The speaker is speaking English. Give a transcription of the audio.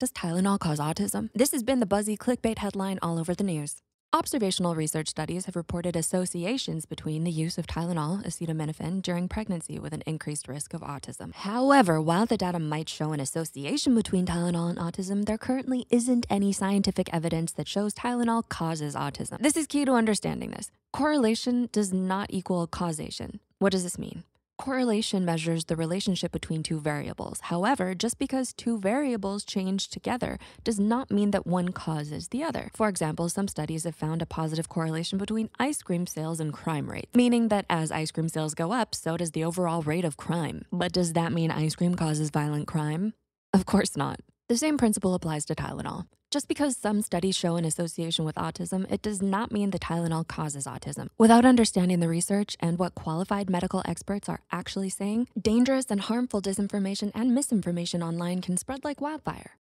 Does Tylenol cause autism? This has been the buzzy clickbait headline all over the news. Observational research studies have reported associations between the use of Tylenol, acetaminophen, during pregnancy with an increased risk of autism. However, while the data might show an association between Tylenol and autism, there currently isn't any scientific evidence that shows Tylenol causes autism. This is key to understanding this. Correlation does not equal causation. What does this mean? Correlation measures the relationship between two variables. However, just because two variables change together does not mean that one causes the other. For example, some studies have found a positive correlation between ice cream sales and crime rate, meaning that as ice cream sales go up, so does the overall rate of crime. But does that mean ice cream causes violent crime? Of course not. The same principle applies to Tylenol. Just because some studies show an association with autism, it does not mean the Tylenol causes autism. Without understanding the research and what qualified medical experts are actually saying, dangerous and harmful disinformation and misinformation online can spread like wildfire.